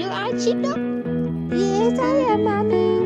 You are cheap dog. Yes, I am, mommy.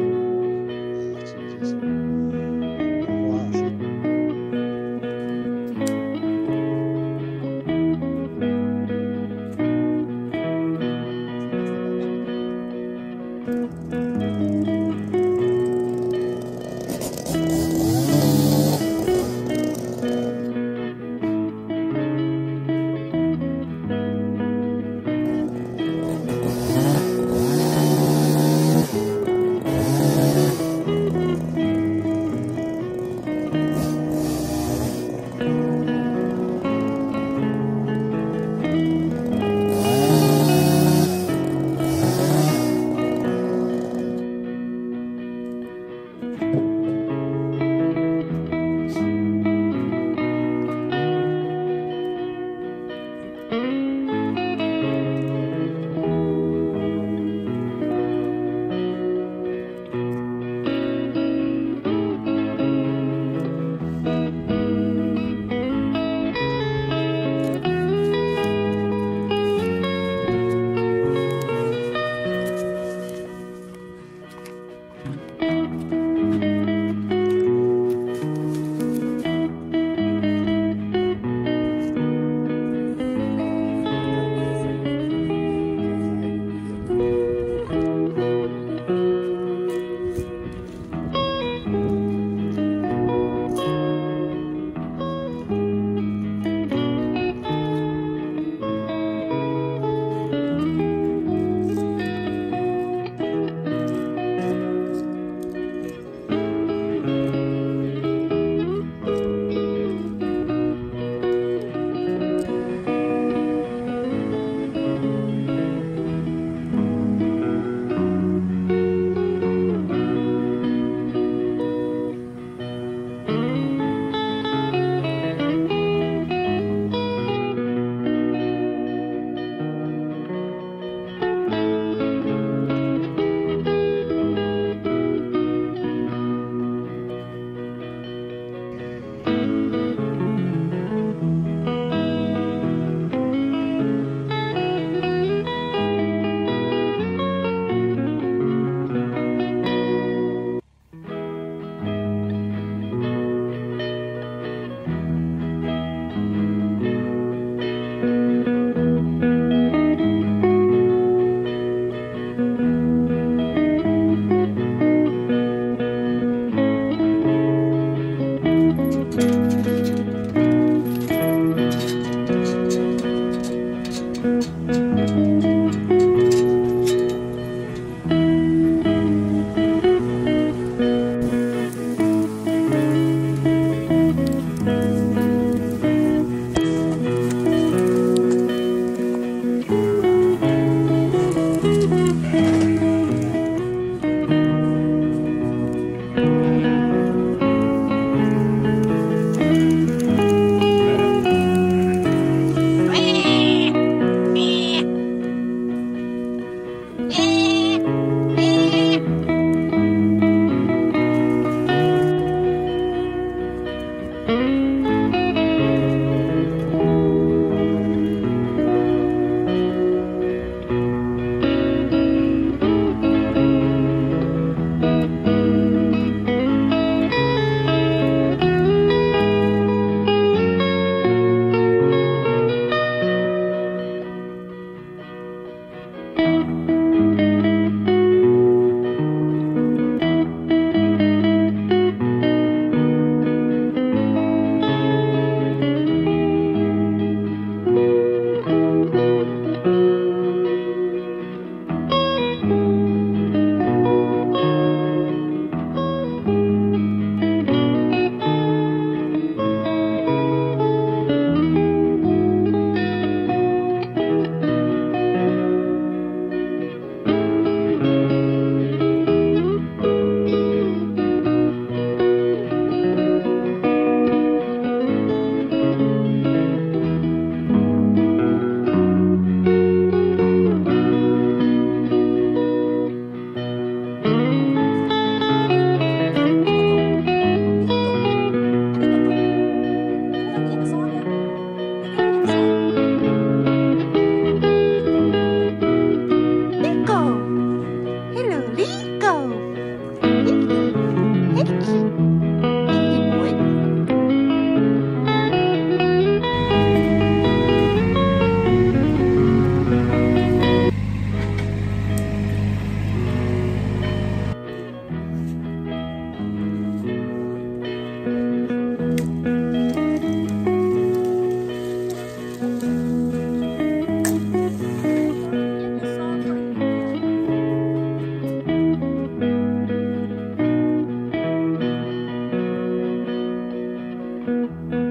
Música Música